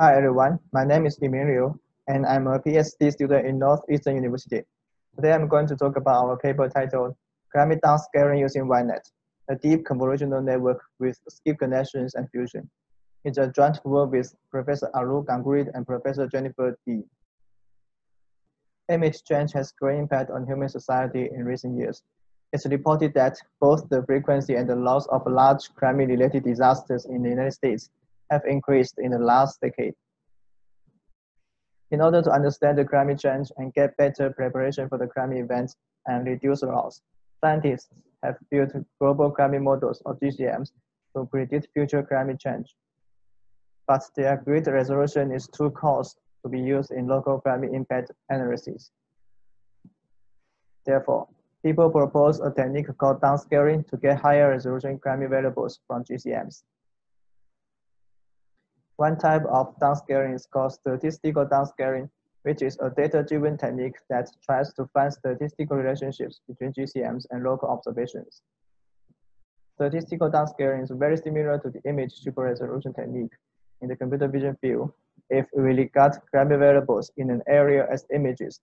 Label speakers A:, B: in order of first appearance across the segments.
A: Hi everyone, my name is Yumin Liu and I'm a PhD student in Northeastern University. Today I'm going to talk about our paper titled Climate Downscaling using YNet, a deep convolutional network with skip connections and fusion. It's a joint work with Professor Auroop Ganguly and Professor Jennifer Dy. Image change has great impact on human society in recent years. It's reported that both the frequency and the loss of large climate-related disasters in the United States have increased in the last decade. In order to understand the climate change and get better preparation for the climate events and reduce loss, scientists have built global climate models or GCMs to predict future climate change. But their grid resolution is too cost to be used in local climate impact analysis. Therefore, people propose a technique called downscaling to get higher resolution climate variables from GCMs. One type of downscaling is called statistical downscaling, which is a data-driven technique that tries to find statistical relationships between GCMs and local observations. Statistical downscaling is very similar to the image super resolution technique in the computer vision field if we regard climate variables in an area as images.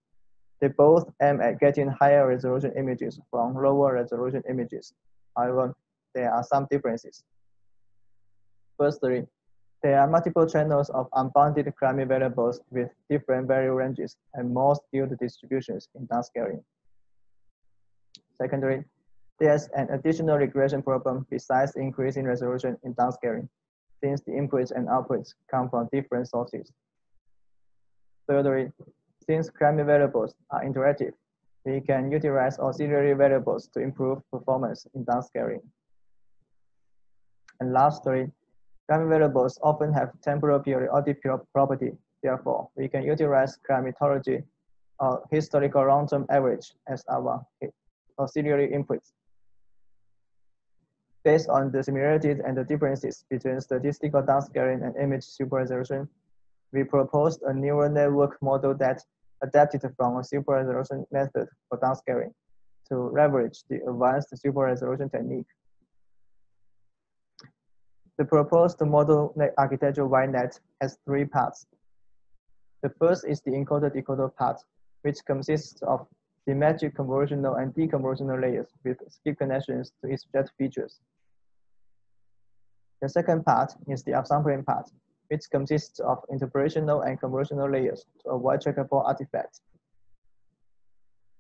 A: They both aim at getting higher resolution images from lower resolution images. However, there are some differences. Firstly, there are multiple channels of unbounded climate variables with different value ranges and more skewed distributions in downscaling. Secondly, there's an additional regression problem besides increasing resolution in downscaling since the inputs and outputs come from different sources. Thirdly, since climate variables are interactive, we can utilize auxiliary variables to improve performance in downscaling. And lastly, climate variables often have temporal periodic property. Therefore, we can utilize climatology or uh, historical long-term average as our auxiliary inputs Based on the similarities and the differences between statistical downscaling and image super resolution, we proposed a neural network model that adapted from a super resolution method for downscaling to leverage the advanced super resolution technique. The proposed model architecture YNet has three parts. The first is the encoder-decoder part, which consists of symmetric convolutional and deconvolutional layers with skip connections to extract features. The second part is the upsampling part, which consists of interpolational and convolutional layers to avoid checkerboard artifacts.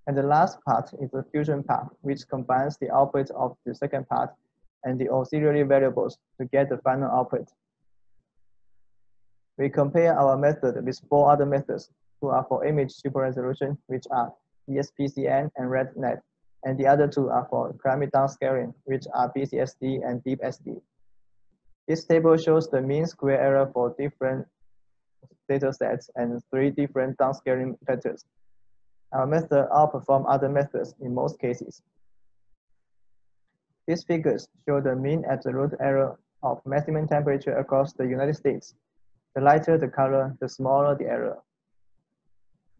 A: And the last part is the fusion part, which combines the output of the second part and the auxiliary variables to get the final output. We compare our method with four other methods who are for image super resolution, which are ESPCN and RedNet, and the other two are for climate downscaling, which are BCSD and DeepSD. This table shows the mean square error for different data sets and three different downscaling factors. Our method outperforms other methods in most cases. These figures show the mean absolute error of maximum temperature across the United States. The lighter the color, the smaller the error.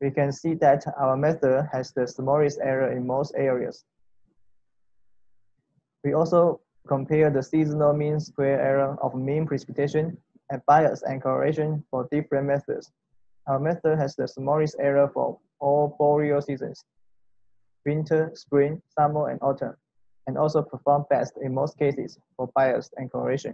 A: We can see that our method has the smallest error in most areas. We also compare the seasonal mean square error of mean precipitation and bias and correlation for different methods. Our method has the smallest error for all boreal seasons, winter, spring, summer, and autumn, and also perform best in most cases for bias and correlation.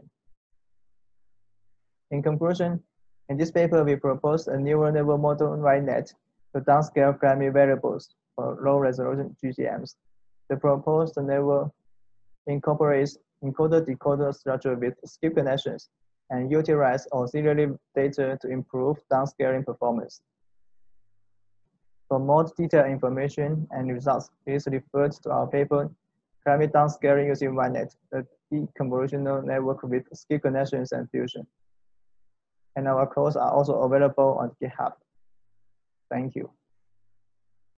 A: In conclusion, in this paper, we propose a neural network model YNet to downscale climate variables for low-resolution GCMs. The proposed network incorporates encoder-decoder structure with skip connections and utilize auxiliary data to improve downscaling performance. For more detailed information and results, please refer to our paper, Climate Downscaling using YNet, a deep convolutional network with skip connections and fusion. And our codes are also available on GitHub. Thank you.